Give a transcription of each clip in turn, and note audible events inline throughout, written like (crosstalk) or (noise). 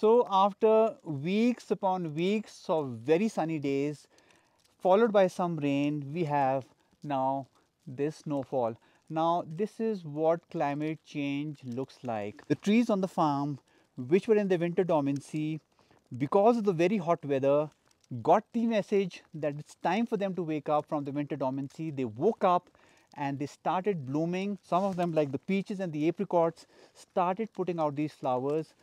So after weeks upon weeks of very sunny days, followed by some rain, we have now this snowfall. Now this is what climate change looks like. The trees on the farm which were in the winter dormancy because of the very hot weather got the message that it's time for them to wake up from the winter dormancy. They woke up and they started blooming. Some of them like the peaches and the apricots started putting out these flowers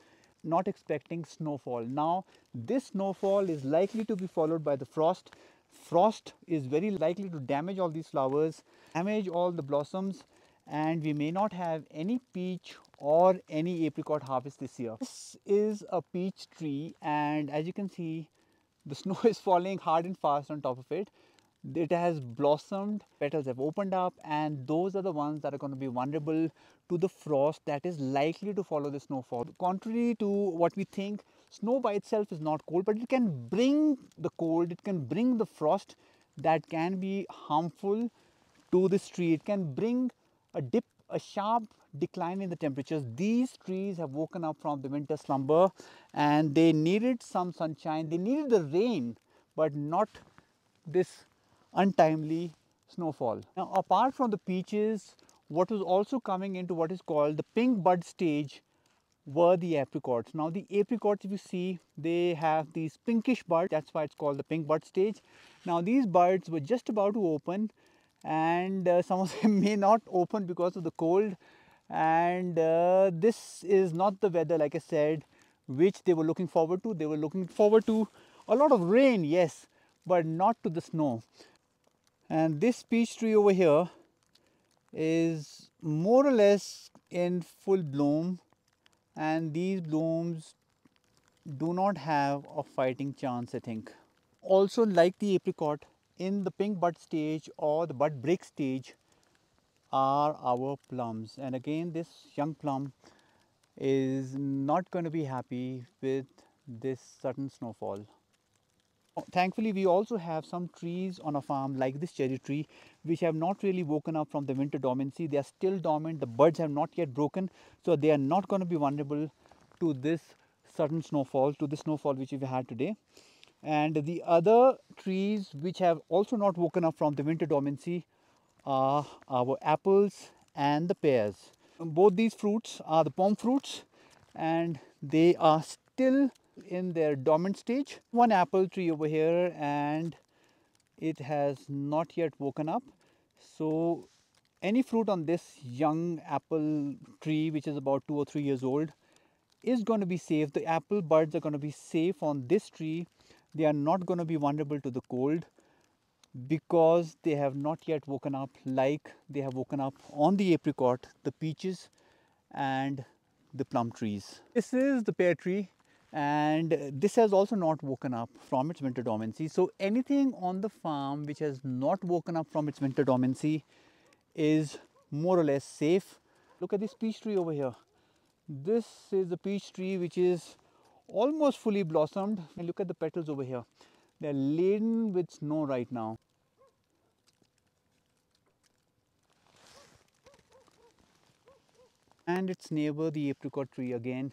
not expecting snowfall. Now this snowfall is likely to be followed by the frost. Frost is very likely to damage all these flowers, damage all the blossoms and we may not have any peach or any apricot harvest this year. This is a peach tree and as you can see the (laughs) snow is falling hard and fast on top of it it has blossomed, petals have opened up and those are the ones that are going to be vulnerable to the frost that is likely to follow the snowfall. Contrary to what we think, snow by itself is not cold but it can bring the cold, it can bring the frost that can be harmful to this tree. It can bring a dip, a sharp decline in the temperatures. These trees have woken up from the winter slumber and they needed some sunshine, they needed the rain but not this untimely snowfall. Now apart from the peaches, what was also coming into what is called the pink bud stage were the apricots. Now the apricots if you see they have these pinkish buds that's why it's called the pink bud stage. Now these buds were just about to open and uh, some of them (laughs) may not open because of the cold and uh, this is not the weather like I said which they were looking forward to. They were looking forward to a lot of rain yes but not to the snow and this peach tree over here is more or less in full bloom and these blooms do not have a fighting chance I think. Also like the apricot in the pink bud stage or the bud break stage are our plums and again this young plum is not going to be happy with this sudden snowfall. Thankfully, we also have some trees on a farm like this cherry tree which have not really woken up from the winter dormancy. They are still dormant. The buds have not yet broken. So they are not going to be vulnerable to this sudden snowfall, to the snowfall which we've had today. And the other trees which have also not woken up from the winter dormancy are our apples and the pears. Both these fruits are the pome fruits and they are still in their dormant stage. One apple tree over here and it has not yet woken up. So any fruit on this young apple tree which is about two or three years old is going to be safe. The apple buds are going to be safe on this tree. They are not going to be vulnerable to the cold because they have not yet woken up like they have woken up on the apricot, the peaches and the plum trees. This is the pear tree and this has also not woken up from its winter dormancy. So anything on the farm which has not woken up from its winter dormancy is more or less safe. Look at this peach tree over here. This is the peach tree which is almost fully blossomed and look at the petals over here. They are laden with snow right now. And its neighbor the apricot tree again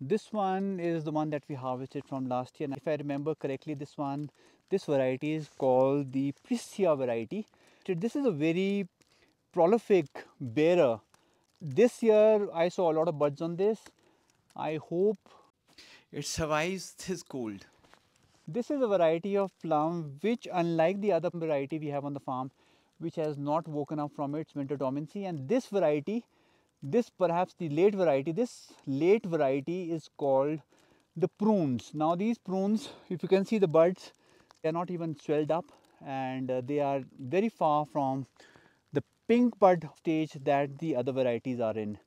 this one is the one that we harvested from last year. And if I remember correctly, this one, this variety is called the Prisia variety. This is a very prolific bearer. This year I saw a lot of buds on this. I hope it survives this cold. This is a variety of plum which unlike the other variety we have on the farm which has not woken up from its winter dormancy and this variety this perhaps the late variety, this late variety is called the prunes. Now these prunes, if you can see the buds, they are not even swelled up and uh, they are very far from the pink bud stage that the other varieties are in.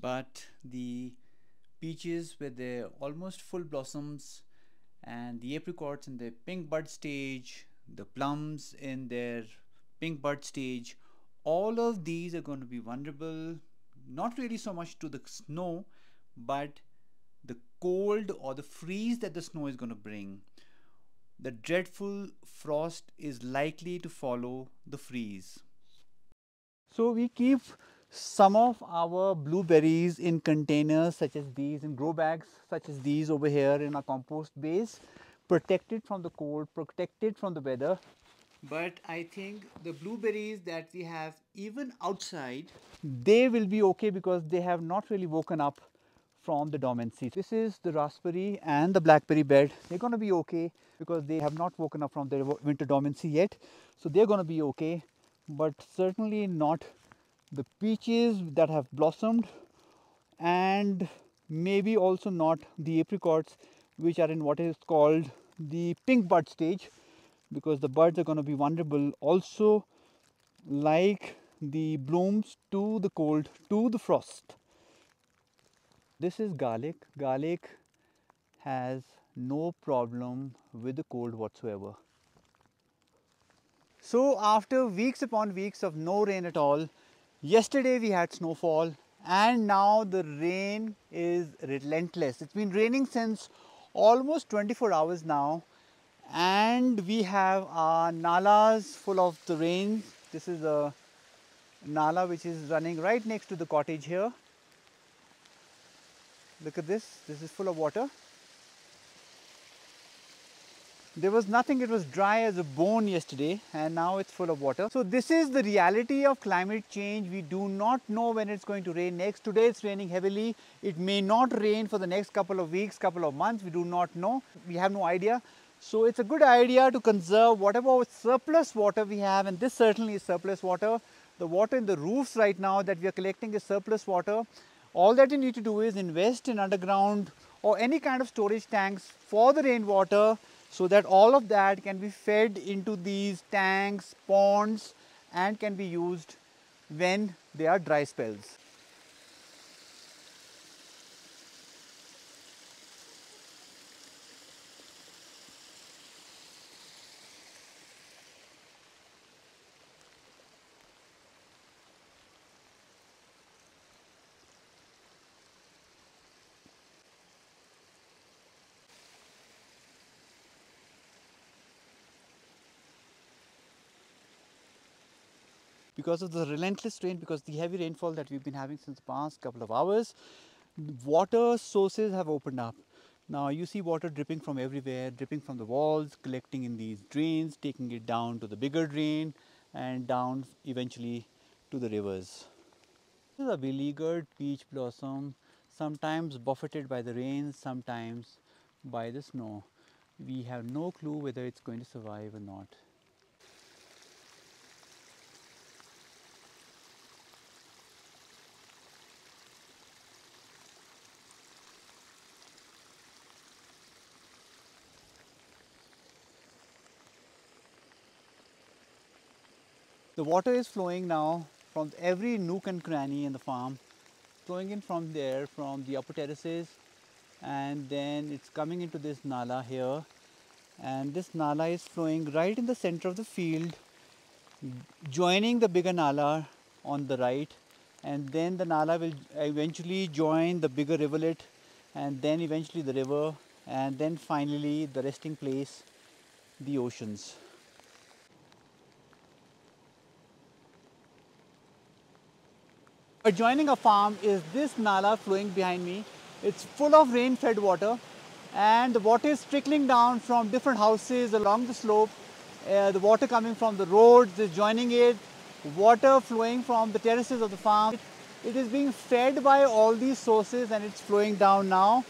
But the peaches with their almost full blossoms and the apricots in the pink bud stage, the plums in their pink bud stage, all of these are going to be vulnerable not really so much to the snow, but the cold or the freeze that the snow is going to bring. The dreadful frost is likely to follow the freeze. So we keep some of our blueberries in containers such as these in grow bags such as these over here in our compost base protected from the cold protected from the weather but i think the blueberries that we have even outside they will be okay because they have not really woken up from the dormancy this is the raspberry and the blackberry bed. They're going to be okay because they have not woken up from their winter dormancy yet. So they're going to be okay but certainly not the peaches that have blossomed and maybe also not the apricots which are in what is called the pink bud stage because the buds are going to be vulnerable also like the blooms to the cold to the frost. This is garlic. Garlic has no problem with the cold whatsoever. So after weeks upon weeks of no rain at all Yesterday we had snowfall and now the rain is relentless. It's been raining since almost 24 hours now and we have our nalas full of the rains. This is a nala which is running right next to the cottage here. Look at this, this is full of water there was nothing, it was dry as a bone yesterday and now it's full of water. So this is the reality of climate change. We do not know when it's going to rain next. Today it's raining heavily. It may not rain for the next couple of weeks, couple of months. We do not know. We have no idea. So it's a good idea to conserve whatever surplus water we have and this certainly is surplus water. The water in the roofs right now that we are collecting is surplus water. All that you need to do is invest in underground or any kind of storage tanks for the rainwater so that all of that can be fed into these tanks, ponds and can be used when there are dry spells. Because of the relentless rain, because the heavy rainfall that we've been having since the past couple of hours, water sources have opened up. Now you see water dripping from everywhere, dripping from the walls, collecting in these drains, taking it down to the bigger drain and down eventually to the rivers. This is a beleaguered peach blossom, sometimes buffeted by the rain, sometimes by the snow. We have no clue whether it's going to survive or not. The water is flowing now from every nook and cranny in the farm, flowing in from there from the upper terraces and then it's coming into this nala here and this nala is flowing right in the center of the field joining the bigger nala on the right and then the nala will eventually join the bigger rivulet and then eventually the river and then finally the resting place the oceans. Adjoining a farm is this nala flowing behind me. It's full of rain-fed water and the water is trickling down from different houses along the slope. Uh, the water coming from the roads is joining it, water flowing from the terraces of the farm. It is being fed by all these sources and it's flowing down now.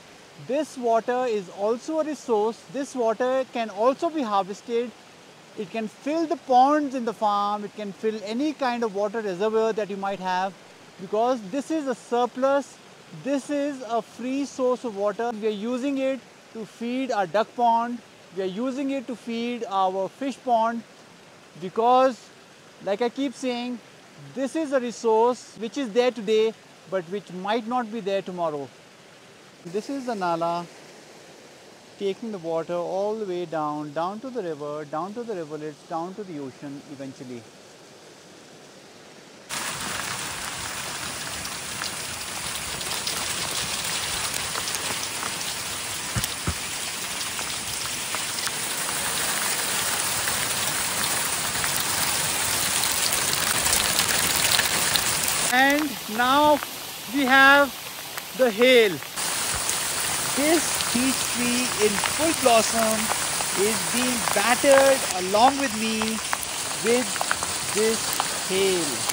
This water is also a resource. This water can also be harvested. It can fill the ponds in the farm. It can fill any kind of water reservoir that you might have because this is a surplus, this is a free source of water. We are using it to feed our duck pond, we are using it to feed our fish pond because like I keep saying, this is a resource which is there today but which might not be there tomorrow. This is the Nala taking the water all the way down, down to the river, down to the rivulets, down to the ocean eventually. And Now we have the hail. This peach tree in full blossom is being battered along with me with this hail.